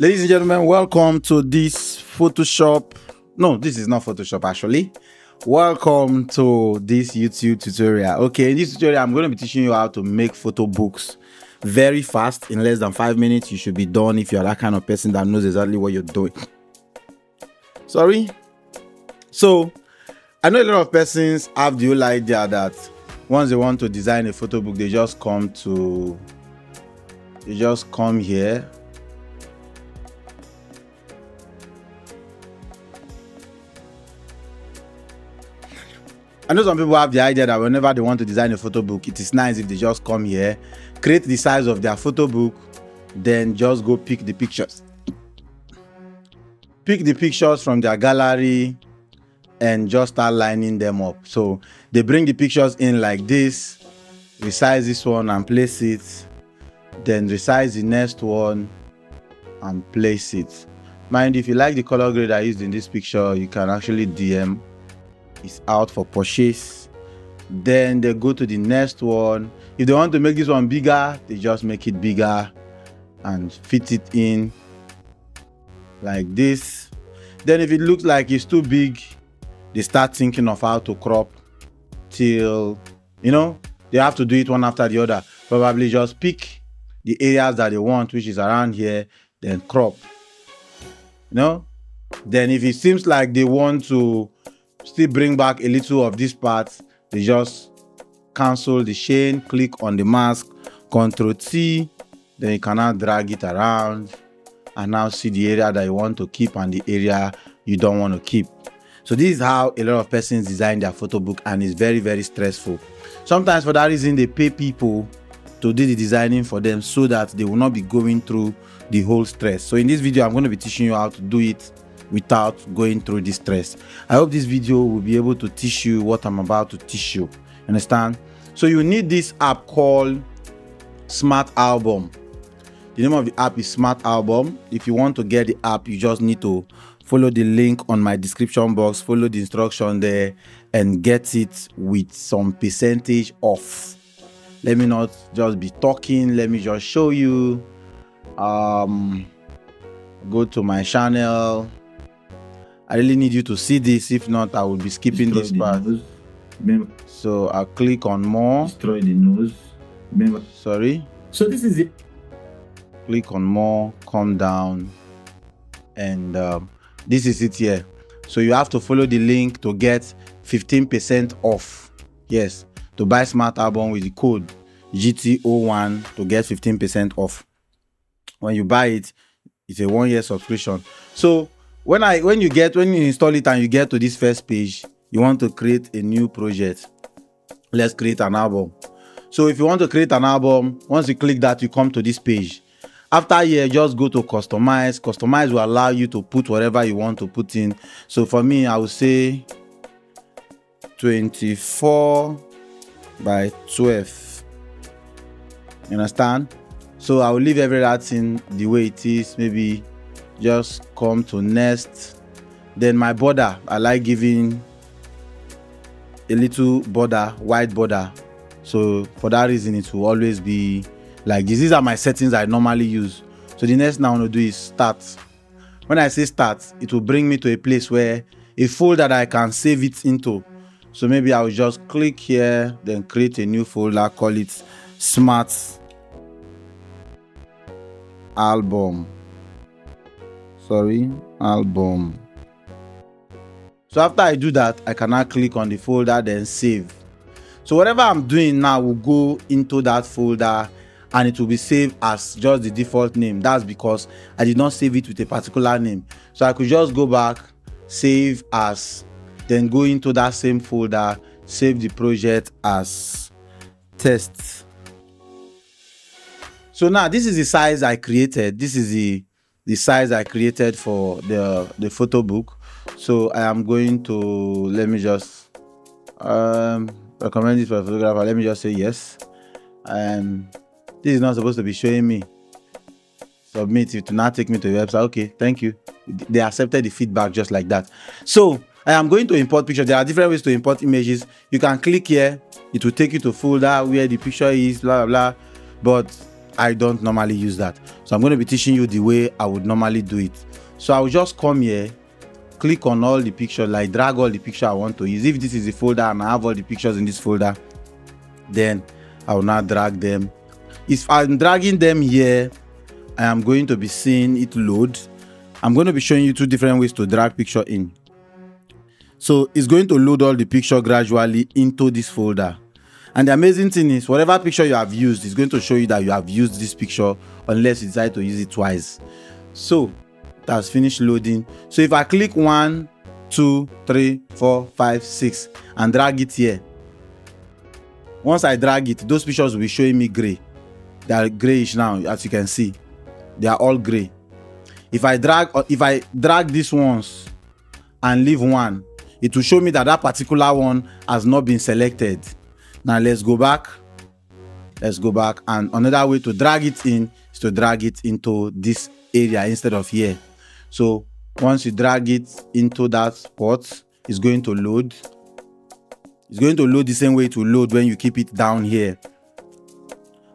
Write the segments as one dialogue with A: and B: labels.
A: Ladies and gentlemen, welcome to this Photoshop. No, this is not Photoshop actually. Welcome to this YouTube tutorial. Okay, in this tutorial, I'm going to be teaching you how to make photo books very fast. In less than five minutes, you should be done if you're that kind of person that knows exactly what you're doing. Sorry. So, I know a lot of persons have the whole idea that once they want to design a photo book, they just come to, they just come here I know some people have the idea that whenever they want to design a photo book, it is nice if they just come here, create the size of their photo book, then just go pick the pictures. Pick the pictures from their gallery and just start lining them up. So they bring the pictures in like this, resize this one and place it, then resize the next one and place it. Mind if you like the color grade I used in this picture, you can actually DM is out for purchase. Then they go to the next one. If they want to make this one bigger they just make it bigger and fit it in like this. Then if it looks like it's too big they start thinking of how to crop till you know they have to do it one after the other. Probably just pick the areas that they want which is around here then crop you know. Then if it seems like they want to still bring back a little of this part they just cancel the chain click on the mask Ctrl T then you can now drag it around and now see the area that you want to keep and the area you don't want to keep. So this is how a lot of persons design their photo book and it's very very stressful. Sometimes for that reason they pay people to do the designing for them so that they will not be going through the whole stress. So in this video i'm going to be teaching you how to do it without going through this stress. I hope this video will be able to teach you what I'm about to teach you. Understand? So you need this app called Smart Album. The name of the app is Smart Album. If you want to get the app, you just need to follow the link on my description box, follow the instruction there, and get it with some percentage off. Let me not just be talking, let me just show you. Um, go to my channel I really need you to see this. If not, I will be skipping
B: Destroy
A: this part.
B: nose. Remember,
A: So I'll click on more.
B: destroy the nose. Remember.
A: Sorry.
B: So this is it.
A: Click on more. Come down. And um, this is it here. So you have to follow the link to get 15% off. Yes. To buy Smart Album with the code GEETEE01 to get 15% off. When you buy it, it's a one year subscription. So when I when you get when you install it and you get to this first page, you want to create a new project. Let's create an album. So if you want to create an album, once you click that, you come to this page. After here, just go to customize. Customize will allow you to put whatever you want to put in. So for me, I will say 24 by 12. You understand? So I will leave everything the way it is. Maybe just come to next. Then my border i like giving a little border white border. So for that reason it will always be like this. These are my settings i normally use. So the next thing i want to do is start. When i say start it will bring me to a place where a folder i can save it into. So maybe i'll just click here then create a new folder call it smart album sorry album. So after i do that i can now click on the folder then save. So whatever i'm doing now will go into that folder and it will be saved as just the default name. That's because i did not save it with a particular name. So i could just go back save as then go into that same folder save the project as test. So now this is the size i created. This is the the size I created for the the photo book. So I am going to let me just um, recommend it for a photographer. Let me just say yes. And this is not supposed to be showing me. Submit it to not take me to the website. Okay, thank you. They accepted the feedback just like that. So I am going to import pictures. There are different ways to import images. You can click here. It will take you to folder where the picture is, blah blah blah. But I don't normally use that. So I'm going to be teaching you the way I would normally do it. So I will just come here, click on all the pictures, like drag all the picture I want to use. If this is a folder and I have all the pictures in this folder, then I will now drag them. If I'm dragging them here, I am going to be seeing it load. I'm going to be showing you two different ways to drag picture in. So it's going to load all the picture gradually into this folder. And the amazing thing is, whatever picture you have used, it's going to show you that you have used this picture unless you decide to use it twice. So that's finished loading. So if I click one, two, three, four, five, six, and drag it here. Once I drag it, those pictures will be showing me gray. They are grayish now, as you can see. They are all gray. If I drag, if I drag these ones and leave one, it will show me that that particular one has not been selected. Now let's go back. Let's go back. And another way to drag it in is to drag it into this area instead of here. So once you drag it into that spot, it's going to load. It's going to load the same way to load when you keep it down here.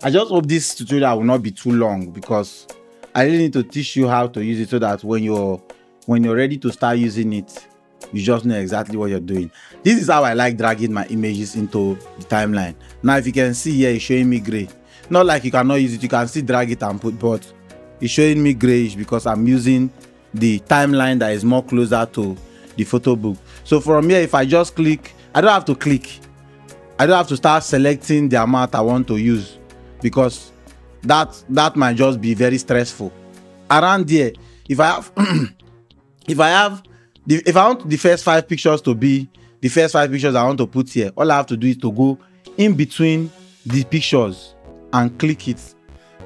A: I just hope this tutorial will not be too long because I really need to teach you how to use it so that when you're when you're ready to start using it, you just know exactly what you're doing. This is how I like dragging my images into the timeline. Now, if you can see here, it's showing me gray. Not like you cannot use it, you can still drag it and put, but it's showing me grayish because I'm using the timeline that is more closer to the photo book. So from here, if I just click, I don't have to click. I don't have to start selecting the amount I want to use because that that might just be very stressful. Around here, if I have if I have if I want the first five pictures to be the first five pictures I want to put here, all I have to do is to go in between the pictures and click it.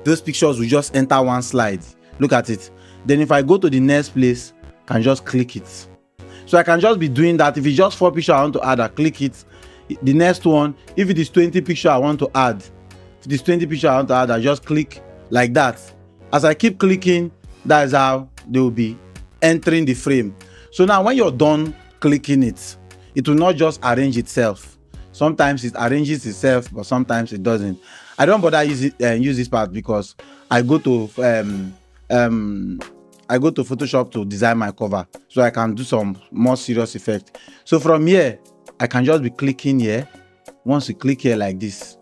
A: Those pictures will just enter one slide. Look at it. Then if I go to the next place, I can just click it. So I can just be doing that. If it's just four pictures I want to add, I click it. The next one, if it is 20 picture I want to add, if it is 20 picture I want to add, I just click like that. As I keep clicking, that is how they will be entering the frame. So now when you're done clicking it, it will not just arrange itself. Sometimes it arranges itself, but sometimes it doesn't. I don't bother use it, uh, use this part because I go to um, um, I go to Photoshop to design my cover, so I can do some more serious effect. So from here, I can just be clicking here. Once you click here like this,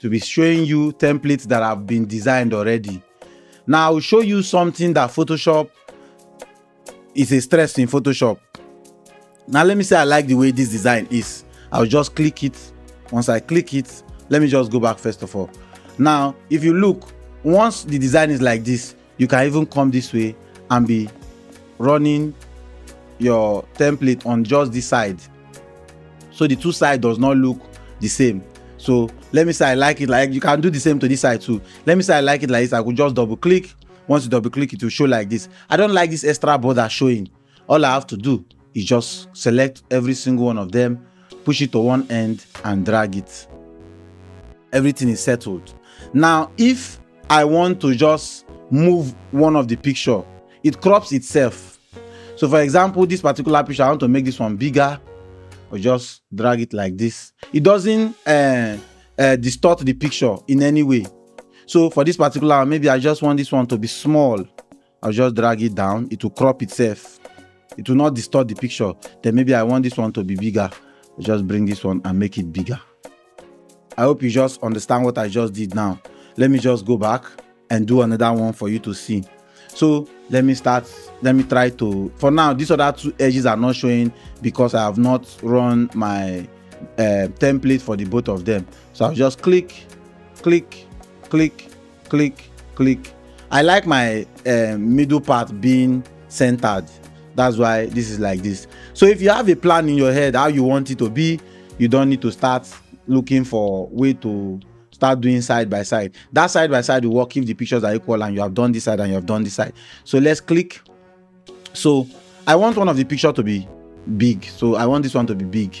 A: to be showing you templates that have been designed already. Now I will show you something that Photoshop is a stress in Photoshop. Now let me say I like the way this design is. I'll just click it. Once I click it, let me just go back first of all. Now, if you look, once the design is like this, you can even come this way and be running your template on just this side. So the two side does not look the same. So let me say I like it like you can do the same to this side too. Let me say I like it like this. I could just double click. Once you double click, it will show like this. I don't like this extra border showing. All I have to do is just select every single one of them, push it to one end and drag it. Everything is settled. Now, if I want to just move one of the picture, it crops itself. So for example, this particular picture, I want to make this one bigger or just drag it like this. It doesn't uh, uh, distort the picture in any way. So for this particular, maybe I just want this one to be small. I'll just drag it down. It will crop itself. It will not distort the picture. Then maybe I want this one to be bigger. I'll just bring this one and make it bigger. I hope you just understand what I just did now. Let me just go back and do another one for you to see. So let me start, let me try to, for now, these other two edges are not showing because I have not run my uh, template for the both of them. So I'll just click, click, click, click, click. I like my uh, middle part being centered. That's why this is like this. So if you have a plan in your head how you want it to be, you don't need to start looking for way to start doing side by side. That side by side will work if the pictures are equal and you have done this side and you have done this side. So let's click. So I want one of the picture to be big. So I want this one to be big.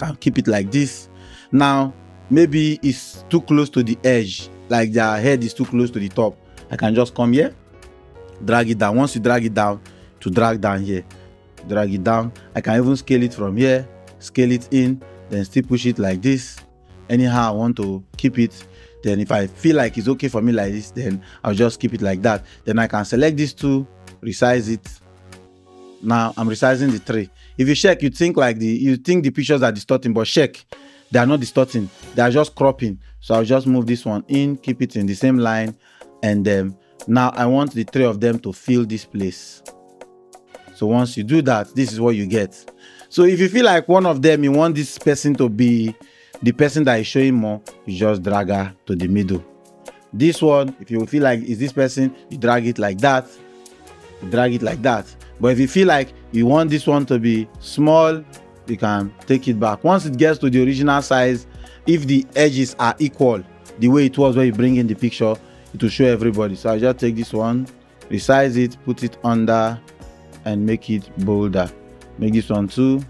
A: I'll keep it like this. Now maybe it's too close to the edge, like their head is too close to the top. I can just come here, drag it down. Once you drag it down, to drag down here, drag it down. I can even scale it from here, scale it in, then still push it like this anyhow I want to keep it. then if i feel like it's okay for me like this then i'll just keep it like that then i can select these two resize it now i'm resizing the three if you check you think like the you think the pictures are distorting but check they are not distorting. They are just cropping. So i'll just move this one in keep it in the same line and then now i want the three of them to fill this place. So once you do that this is what you get. So if you feel like one of them you want this person to be the person that is showing more you just drag her to the middle. This one if you feel like is this person you drag it like that. Drag it like that. But if you feel like you want this one to be small you can take it back. Once it gets to the original size if the edges are equal the way it was when you bring in the picture it will show everybody. So i just take this one resize it put it under and make it bolder. Make this one too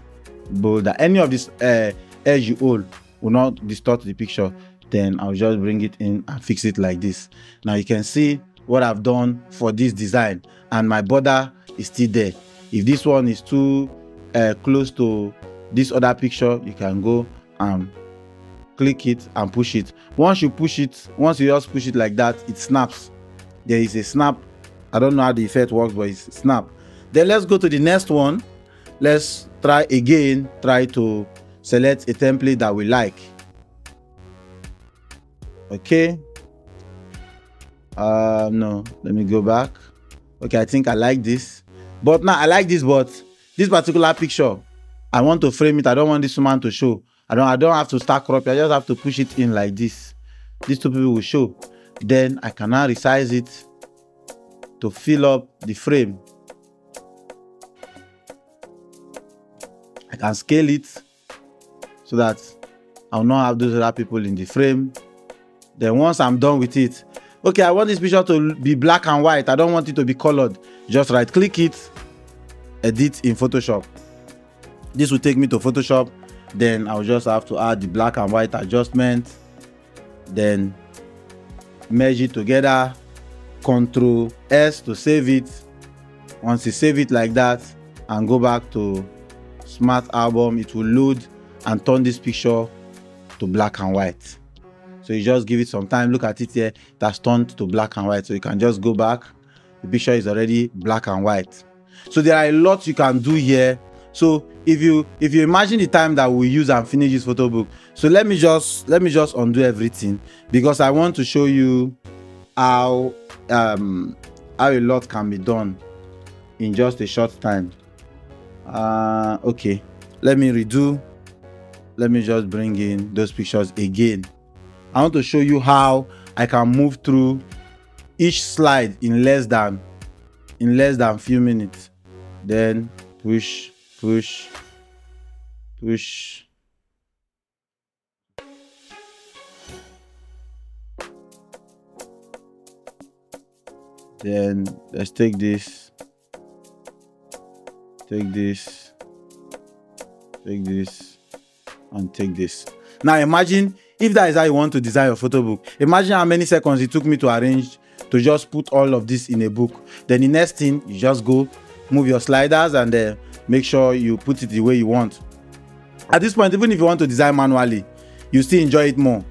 A: bolder. Any of this uh, edge you hold will not distort the picture. Then i'll just bring it in and fix it like this. Now you can see what i've done for this design. And my border is still there. If this one is too uh, close to this other picture you can go and click it and push it. Once you push it once you just push it like that it snaps. There is a snap. I don't know how the effect works but it's snap. Then let's go to the next one. Let's try again try to select a template that we like. Okay. Uh no let me go back. Okay i think i like this. But now i like this but this particular picture i want to frame it. I don't want this woman to show. I don't i don't have to start cropping i just have to push it in like this. These two people will show. Then i can now resize it to fill up the frame. I can scale it so that i'll not have those other people in the frame. Then once i'm done with it okay i want this picture to be black and white. I don't want it to be colored. Just right click it edit in photoshop this will take me to photoshop. Then i'll just have to add the black and white adjustment. Then merge it together. Control s to save it. Once you save it like that and go back to smart album it will load and turn this picture to black and white. So you just give it some time. Look at it here. It has turned to black and white. So you can just go back. The picture is already black and white. So there are a lot you can do here so if you if you imagine the time that we use and finish this photo book so let me just let me just undo everything because i want to show you how um how a lot can be done in just a short time. Uh okay. Let me redo. Let me just bring in those pictures again. I want to show you how i can move through each slide in less than in less than a few minutes. Then push push. Push. Then let's take this. Take this. Take this. And take this. Now imagine if that is how you want to design your photo book. Imagine how many seconds it took me to arrange to just put all of this in a book. Then the next thing you just go move your sliders and then make sure you put it the way you want. At this point even if you want to design manually you still enjoy it more.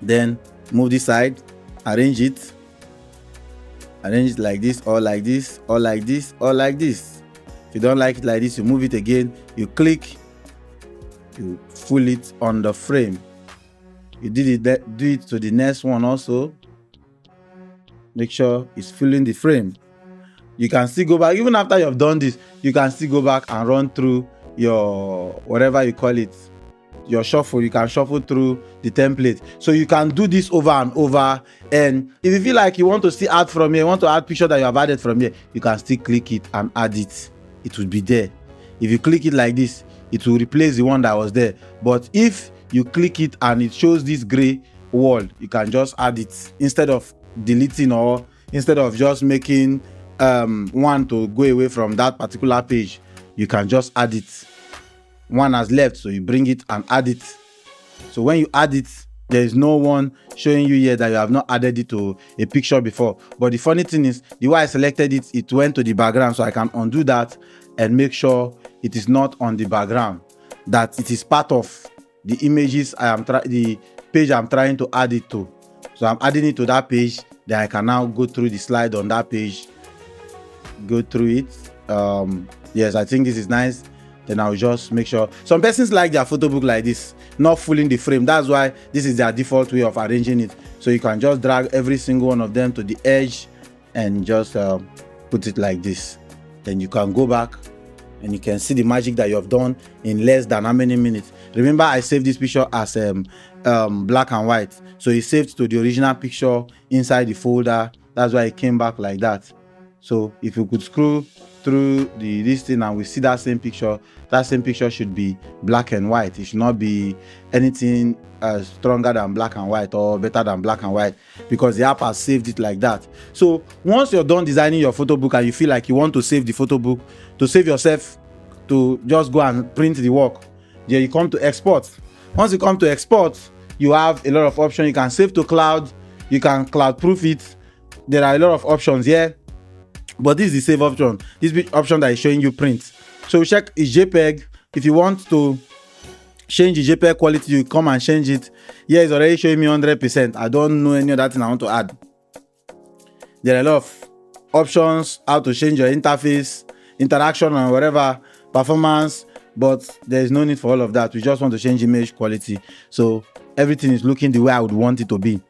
A: Then move this side arrange it. Arrange it like this or like this or like this or like this. If you don't like it like this you move it again. You click you pull it on the frame. You did it do it to the next one also. Make sure it's filling the frame you can still go back. Even after you've done this you can still go back and run through your whatever you call it your shuffle. You can shuffle through the template. So you can do this over and over. And if you feel like you want to still add from here you want to add picture that you have added from here you can still click it and add it. It will be there. If you click it like this it will replace the one that was there. But if you click it and it shows this gray wall you can just add it instead of deleting or instead of just making um, one to go away from that particular page you can just add it. One has left so you bring it and add it. So when you add it there is no one showing you here that you have not added it to a picture before. But the funny thing is the way i selected it it went to the background so i can undo that and make sure it is not on the background that it is part of the images i am the page i'm trying to add it to. So i'm adding it to that page then i can now go through the slide on that page go through it. Um yes i think this is nice. Then i'll just make sure. Some persons like their photo book like this not fooling the frame. That's why this is their default way of arranging it. So you can just drag every single one of them to the edge and just um, put it like this. Then you can go back and you can see the magic that you have done in less than how many minutes. Remember i saved this picture as um, um, black and white. So it saved to the original picture inside the folder. That's why it came back like that so if you could scroll through the this thing and we see that same picture that same picture should be black and white. It should not be anything uh, stronger than black and white or better than black and white because the app has saved it like that. So once you're done designing your photo book and you feel like you want to save the photo book to save yourself to just go and print the work then you come to export. Once you come to export you have a lot of options. You can save to cloud. You can cloud proof it. There are a lot of options here but this is the save option. This option that is showing you print. So check is jpeg. If you want to change the jpeg quality you come and change it. Here it's already showing me 100 percent. I don't know any other thing i want to add. There are a lot of options how to change your interface interaction and whatever performance but there is no need for all of that. We just want to change image quality. So everything is looking the way i would want it to be.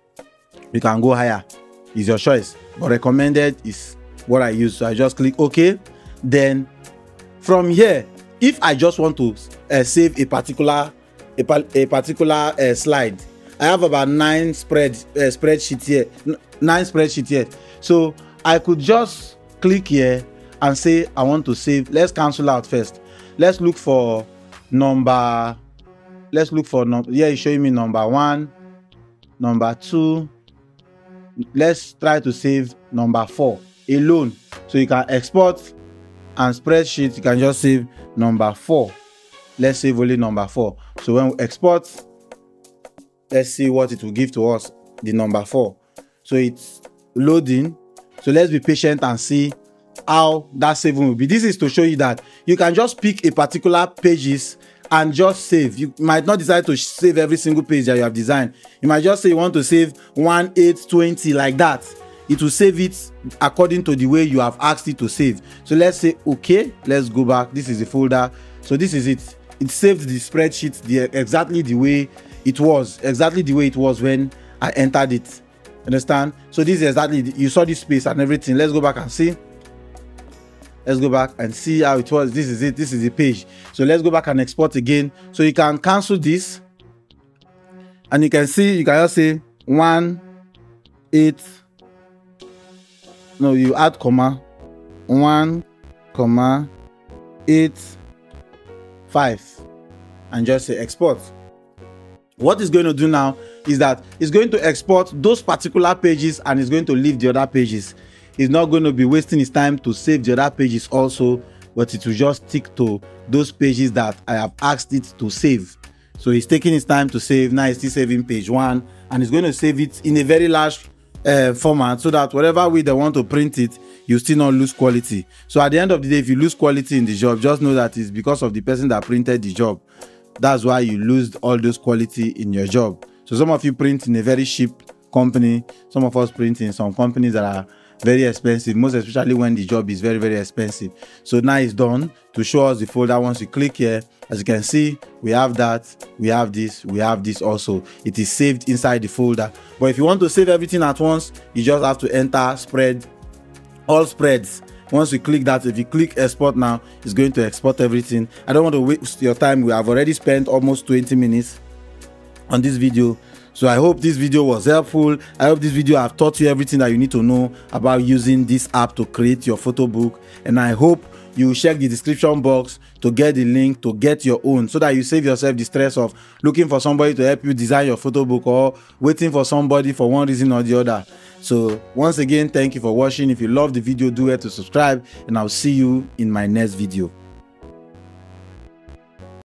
A: You can go higher. It's your choice. But recommended is what i use. So i just click ok. Then from here if i just want to uh, save a particular a, pa a particular uh, slide i have about nine spread uh, spreadsheet here nine spreadsheet here. So i could just click here and say i want to save. Let's cancel out first. Let's look for number let's look for number here it's showing me number one number two. Let's try to save number four alone. So you can export and spreadsheet you can just save number four. Let's save only number four. So when we export let's see what it will give to us the number four. So it's loading. So let's be patient and see how that saving will be. This is to show you that you can just pick a particular pages and just save. You might not decide to save every single page that you have designed. You might just say you want to save one eight twenty like that it will save it according to the way you have asked it to save. So let's say okay let's go back. This is the folder. So this is it. It saved the spreadsheet the exactly the way it was exactly the way it was when i entered it. Understand? So this is exactly the, you saw this space and everything. Let's go back and see. Let's go back and see how it was. This is it. This is the page. So let's go back and export again. So you can cancel this. And you can see you can just say one eight no you add comma. One comma eight five and just say export. What it's going to do now is that it's going to export those particular pages and it's going to leave the other pages. It's not going to be wasting its time to save the other pages also but it will just stick to those pages that i have asked it to save. So it's taking its time to save. Now he's still saving page one and it's going to save it in a very large uh, format so that whatever way they want to print it you still not lose quality. So at the end of the day if you lose quality in the job just know that it's because of the person that printed the job. That's why you lose all those quality in your job. So some of you print in a very cheap company. Some of us print in some companies that are very expensive. Most especially when the job is very very expensive. So now it's done to show us the folder. Once you click here as you can see we have that we have this we have this also. It is saved inside the folder. But if you want to save everything at once you just have to enter spread all spreads. Once you click that if you click export now it's going to export everything. I don't want to waste your time. We have already spent almost 20 minutes on this video so i hope this video was helpful. I hope this video have taught you everything that you need to know about using this app to create your photo book. And i hope you check the description box to get the link to get your own so that you save yourself the stress of looking for somebody to help you design your photo book or waiting for somebody for one reason or the other. So once again thank you for watching. If you love the video do it to subscribe and i'll see you in my next video